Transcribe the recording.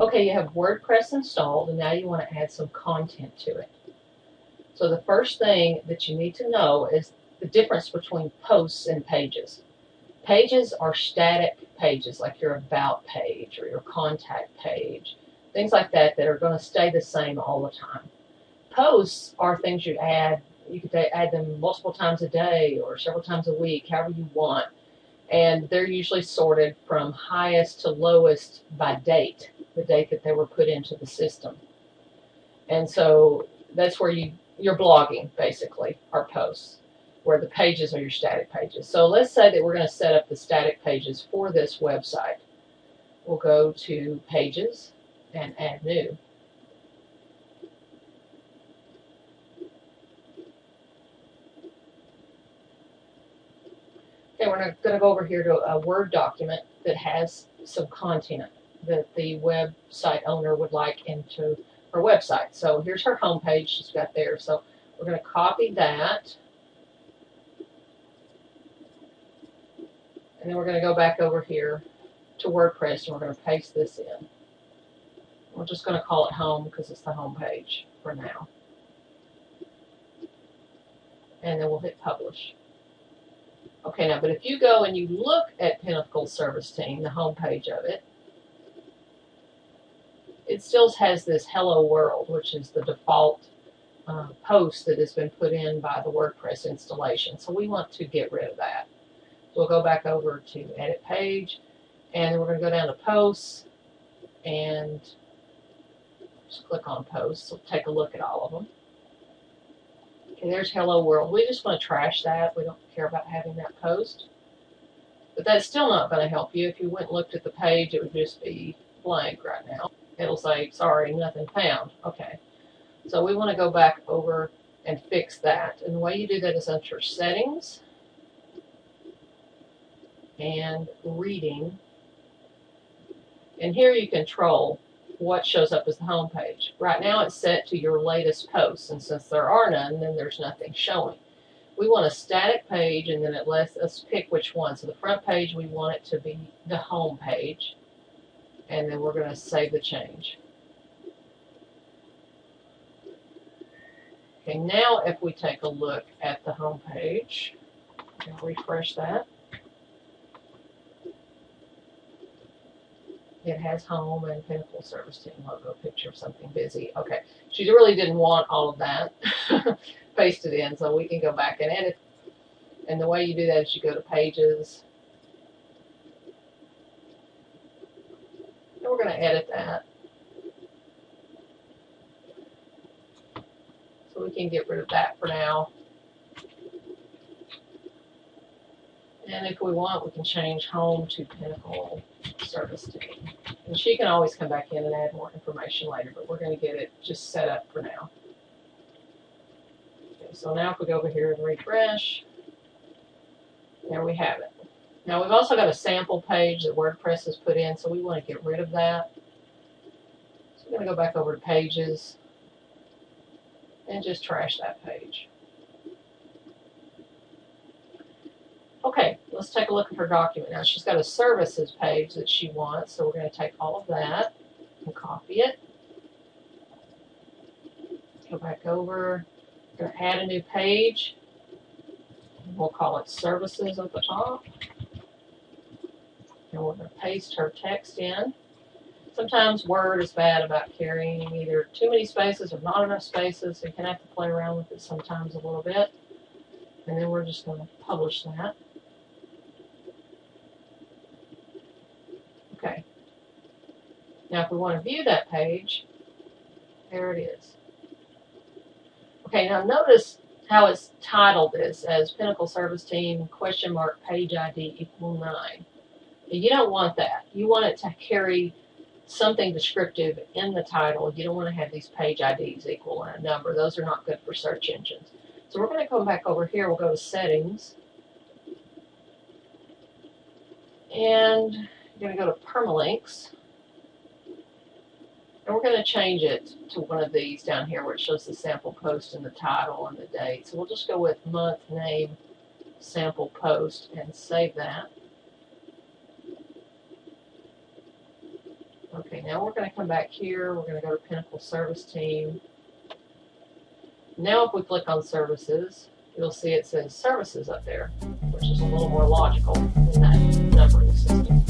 Okay, you have WordPress installed and now you want to add some content to it. So the first thing that you need to know is the difference between posts and pages. Pages are static pages like your about page or your contact page, things like that that are going to stay the same all the time. Posts are things you add, you could add them multiple times a day or several times a week, however you want. And they're usually sorted from highest to lowest by date the date that they were put into the system. And so that's where you, you're blogging, basically, are posts, where the pages are your static pages. So let's say that we're going to set up the static pages for this website. We'll go to Pages and Add New. Okay, we're going to go over here to a Word document that has some content that the website owner would like into her website. So here's her home page she's got there. So we're going to copy that. And then we're going to go back over here to WordPress and we're going to paste this in. We're just going to call it home because it's the home page for now. And then we'll hit publish. Okay, now, but if you go and you look at Pinnacle Service Team, the home page of it, it still has this hello world, which is the default uh, post that has been put in by the WordPress installation. So we want to get rid of that. So we'll go back over to edit page and we're going to go down to posts and just click on posts. So take a look at all of them. Okay, there's hello world. We just want to trash that. We don't care about having that post. But that's still not going to help you. If you went and looked at the page, it would just be blank right now it'll say, sorry, nothing found. Okay. So we want to go back over and fix that. And the way you do that is under settings and reading. And here you control what shows up as the home page. Right now it's set to your latest posts, and since there are none, then there's nothing showing. We want a static page, and then it lets us pick which one. So the front page, we want it to be the home page and then we're going to save the change. Okay, now if we take a look at the home page, refresh that. It has home and Pinnacle Service Team logo, picture of something busy. Okay, she really didn't want all of that pasted in, so we can go back and edit. And the way you do that is you go to Pages, And we're going to edit that. So we can get rid of that for now. And if we want, we can change home to Pinnacle Service Team. And she can always come back in and add more information later, but we're going to get it just set up for now. Okay, so now if we go over here and refresh, there we have it. Now we've also got a sample page that WordPress has put in, so we want to get rid of that. So we're going to go back over to pages and just trash that page. Okay, let's take a look at her document. Now she's got a services page that she wants, so we're going to take all of that and copy it. Go back over, to add a new page. We'll call it services at the top and we're going to paste her text in. Sometimes Word is bad about carrying either too many spaces or not enough spaces, so you can have to play around with it sometimes a little bit. And then we're just going to publish that. Okay. Now if we want to view that page, there it is. Okay, now notice how it's titled this as Pinnacle Service Team question mark page ID equal 9. You don't want that. You want it to carry something descriptive in the title. You don't want to have these page IDs equal a number. Those are not good for search engines. So we're going to come back over here. We'll go to Settings. And you're going to go to Permalinks. And we're going to change it to one of these down here where it shows the sample post and the title and the date. So we'll just go with month, name, sample post and save that. Okay, now we're going to come back here. We're going to go to Pinnacle Service Team. Now if we click on Services, you'll see it says Services up there, which is a little more logical than that numbering system.